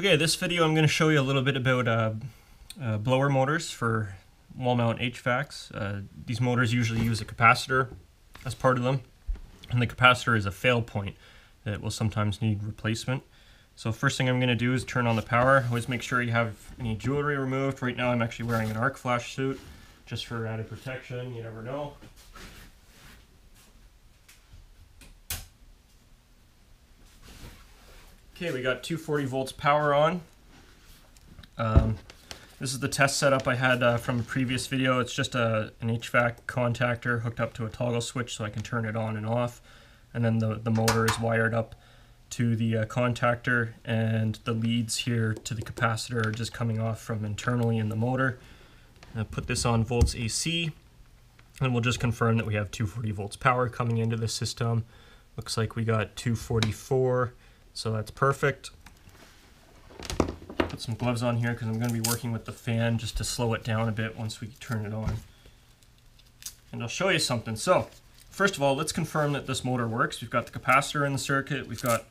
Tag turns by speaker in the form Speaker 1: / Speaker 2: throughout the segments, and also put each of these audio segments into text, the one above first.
Speaker 1: Okay, this video I'm going to show you a little bit about uh, uh, blower motors for wall mount HVACs. Uh, these motors usually use a capacitor as part of them, and the capacitor is a fail point that will sometimes need replacement. So first thing I'm going to do is turn on the power. Always make sure you have any jewelry removed. Right now I'm actually wearing an arc flash suit just for added protection. You never know. Okay, we got 240 volts power on. Um, this is the test setup I had uh, from a previous video. It's just a, an HVAC contactor hooked up to a toggle switch so I can turn it on and off. And then the, the motor is wired up to the uh, contactor and the leads here to the capacitor are just coming off from internally in the motor. I'll put this on volts AC and we'll just confirm that we have 240 volts power coming into the system. Looks like we got 244 so that's perfect. Put some gloves on here because I'm going to be working with the fan just to slow it down a bit once we turn it on. And I'll show you something. So, first of all, let's confirm that this motor works. We've got the capacitor in the circuit. We've got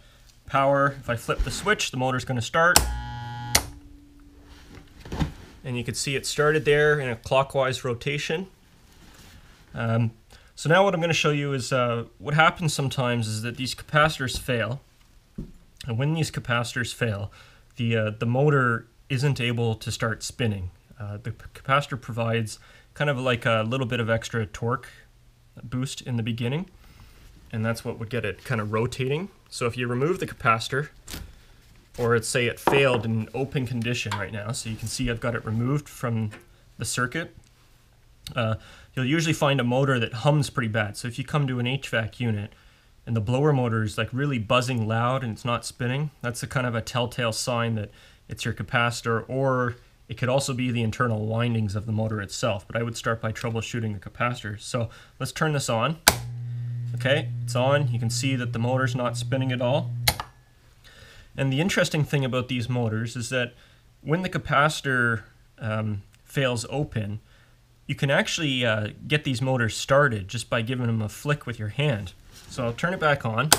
Speaker 1: power. If I flip the switch, the motor's going to start. And you can see it started there in a clockwise rotation. Um, so now what I'm going to show you is uh, what happens sometimes is that these capacitors fail and when these capacitors fail, the, uh, the motor isn't able to start spinning. Uh, the capacitor provides kind of like a little bit of extra torque boost in the beginning, and that's what would get it kind of rotating. So if you remove the capacitor, or let's say it failed in open condition right now, so you can see I've got it removed from the circuit, uh, you'll usually find a motor that hums pretty bad. So if you come to an HVAC unit, and the blower motor is like really buzzing loud and it's not spinning, that's a kind of a telltale sign that it's your capacitor or it could also be the internal windings of the motor itself, but I would start by troubleshooting the capacitor. So let's turn this on. Okay, it's on. You can see that the motor's not spinning at all. And the interesting thing about these motors is that when the capacitor um, fails open, you can actually uh, get these motors started just by giving them a flick with your hand. So I'll turn it back on.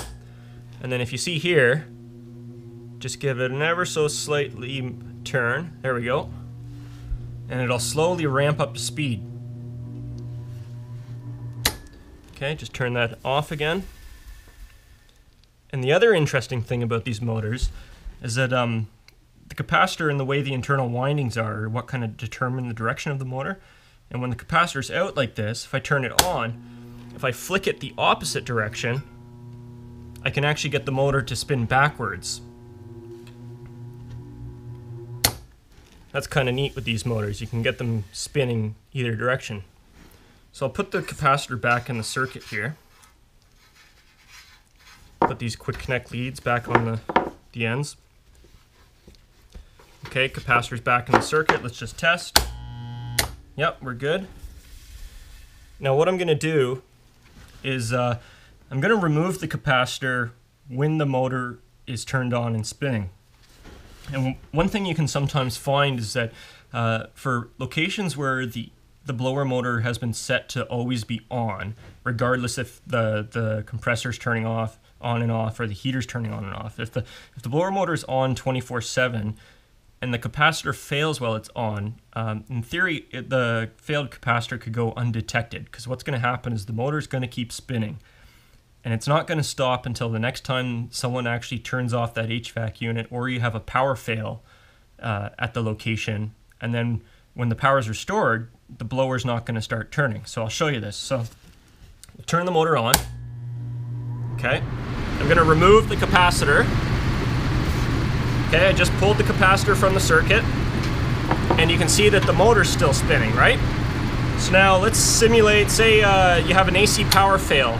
Speaker 1: And then if you see here, just give it an ever so slightly turn. There we go. And it'll slowly ramp up to speed. Okay, just turn that off again. And the other interesting thing about these motors is that um, the capacitor and the way the internal windings are, what kind of determine the direction of the motor. And when the capacitor is out like this, if I turn it on, if I flick it the opposite direction, I can actually get the motor to spin backwards. That's kind of neat with these motors. You can get them spinning either direction. So I'll put the capacitor back in the circuit here. Put these quick connect leads back on the, the ends. Okay, capacitor's back in the circuit. Let's just test. Yep, we're good. Now what I'm going to do is uh, I'm going to remove the capacitor when the motor is turned on and spinning. And one thing you can sometimes find is that uh, for locations where the the blower motor has been set to always be on, regardless if the the compressor's turning off, on and off, or the heater's turning on and off. If the if the blower motor is on 24/7, and the capacitor fails while it's on, um, in theory, it, the failed capacitor could go undetected because what's going to happen is the motor is going to keep spinning. And it's not going to stop until the next time someone actually turns off that HVAC unit or you have a power fail uh, at the location. And then when the power is restored, the blower is not going to start turning. So I'll show you this. So turn the motor on. Okay. I'm going to remove the capacitor. Okay, I just pulled the capacitor from the circuit and you can see that the motor's still spinning, right? So now let's simulate, say uh, you have an AC power fail.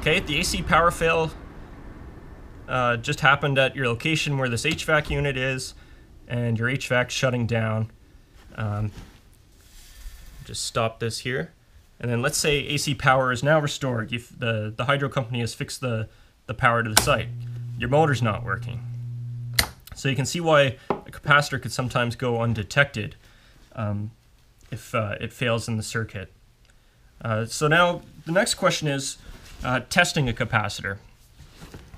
Speaker 1: Okay, the AC power fail uh, just happened at your location where this HVAC unit is and your HVAC shutting down. Um, just stop this here. And then let's say AC power is now restored. You've, the, the hydro company has fixed the, the power to the site. Your motor's not working. So you can see why a capacitor could sometimes go undetected um, if uh, it fails in the circuit. Uh, so now the next question is uh, testing a capacitor.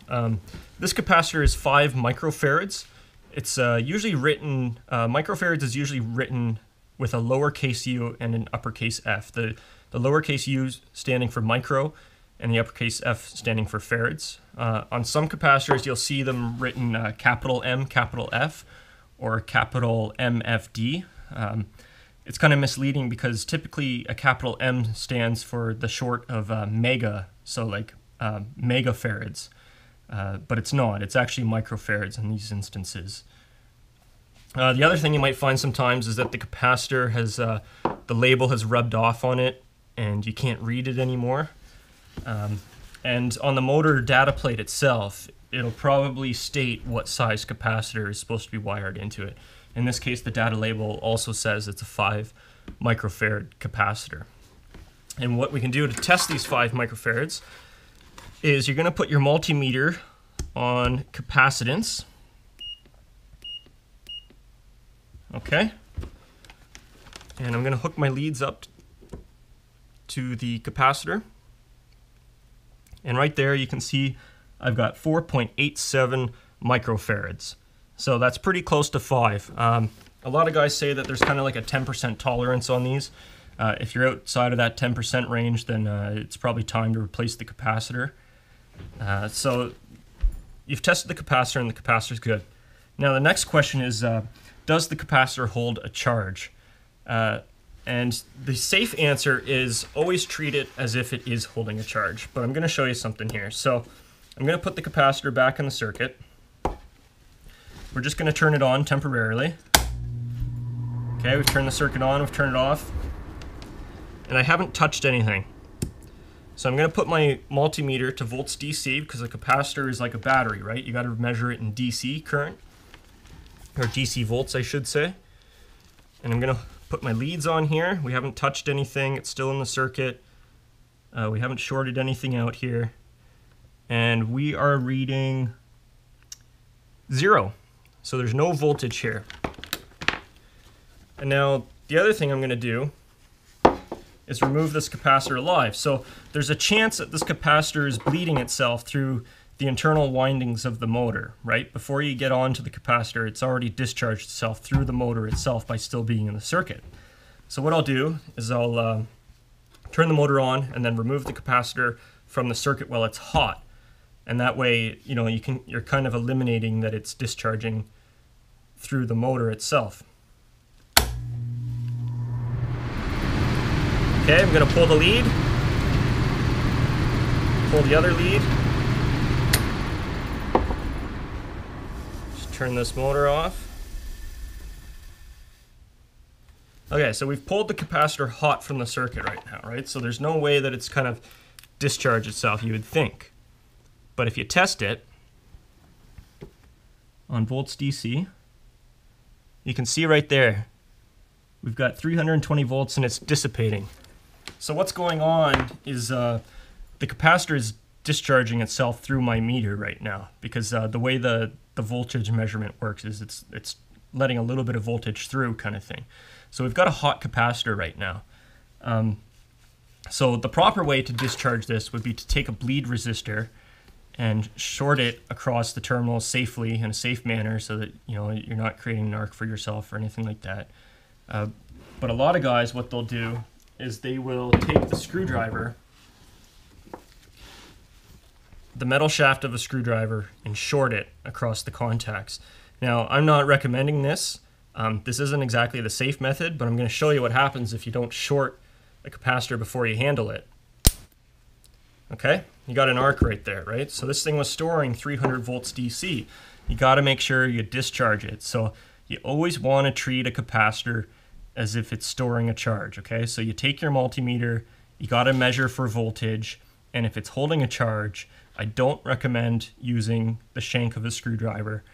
Speaker 1: Um, this capacitor is 5 microfarads. It's uh, usually written, uh, microfarads is usually written with a lowercase u and an uppercase f. The, the lowercase u standing for micro and the uppercase f standing for farads. Uh, on some capacitors, you'll see them written uh, capital M, capital F, or capital MFD. Um, it's kind of misleading because typically a capital M stands for the short of uh, mega, so like uh, megafarads, uh, but it's not. It's actually microfarads in these instances. Uh, the other thing you might find sometimes is that the capacitor has the label has rubbed off on it and you can't read it anymore. Um, and on the motor data plate itself, it'll probably state what size capacitor is supposed to be wired into it. In this case, the data label also says it's a 5 microfarad capacitor. And what we can do to test these 5 microfarads is you're going to put your multimeter on capacitance. Okay. And I'm going to hook my leads up to the capacitor. And right there you can see I've got 4.87 microfarads. So that's pretty close to 5. Um, a lot of guys say that there's kind of like a 10% tolerance on these. Uh, if you're outside of that 10% range, then uh, it's probably time to replace the capacitor. Uh, so you've tested the capacitor and the capacitor's good. Now the next question is, uh, does the capacitor hold a charge? And the safe answer is always treat it as if it is holding a charge. But I'm going to show you something here. So I'm going to put the capacitor back in the circuit. We're just going to turn it on temporarily. Okay, we've turned the circuit on, we've turned it off. And I haven't touched anything. So I'm going to put my multimeter to volts DC because a capacitor is like a battery, right? You got to measure it in DC current, or DC volts, I should say. And I'm going to put my leads on here. We haven't touched anything. It's still in the circuit. Uh, we haven't shorted anything out here. And we are reading zero. So there's no voltage here. And now the other thing I'm going to do is remove this capacitor alive. So there's a chance that this capacitor is bleeding itself through the internal windings of the motor, right? Before you get onto the capacitor, it's already discharged itself through the motor itself by still being in the circuit. So what I'll do is I'll uh, turn the motor on and then remove the capacitor from the circuit while it's hot. And that way, you know, you can, you're kind of eliminating that it's discharging through the motor itself. Okay, I'm gonna pull the lead, pull the other lead, turn this motor off. Okay, so we've pulled the capacitor hot from the circuit right now, right? So there's no way that it's kind of discharged itself, you would think. But if you test it on volts DC, you can see right there, we've got 320 volts and it's dissipating. So what's going on is uh, the capacitor is discharging itself through my meter right now because uh, the way the, the voltage measurement works is it's, it's letting a little bit of voltage through kind of thing. So we've got a hot capacitor right now. Um, so the proper way to discharge this would be to take a bleed resistor and short it across the terminal safely in a safe manner so that you know you're not creating an arc for yourself or anything like that. Uh, but a lot of guys, what they'll do is they will take the screwdriver, the metal shaft of a screwdriver, and short it across the contacts. Now, I'm not recommending this. Um, this isn't exactly the safe method, but I'm going to show you what happens if you don't short a capacitor before you handle it. Okay, you got an arc right there, right? So this thing was storing 300 volts DC. You got to make sure you discharge it. So you always want to treat a capacitor as if it's storing a charge, okay? So you take your multimeter, you got to measure for voltage, and if it's holding a charge, I don't recommend using the shank of a screwdriver.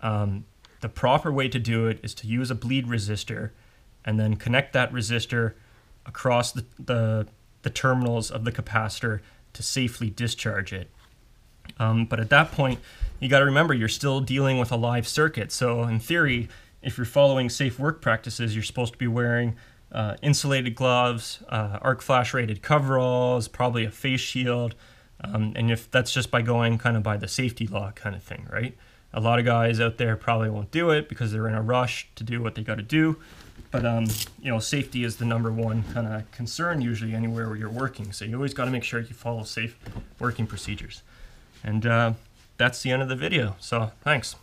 Speaker 1: Um, the proper way to do it is to use a bleed resistor and then connect that resistor across the, the, the terminals of the capacitor to safely discharge it. Um, but at that point, you got to remember you're still dealing with a live circuit. So in theory, if you're following safe work practices, you're supposed to be wearing uh, insulated gloves, uh, arc flash rated coveralls, probably a face shield, Um, and if that's just by going kind of by the safety law kind of thing, right? A lot of guys out there probably won't do it because they're in a rush to do what they got to do. But um, you know, safety is the number one kind of concern usually anywhere where you're working. So you always got to make sure you follow safe working procedures. And uh, that's the end of the video. So thanks.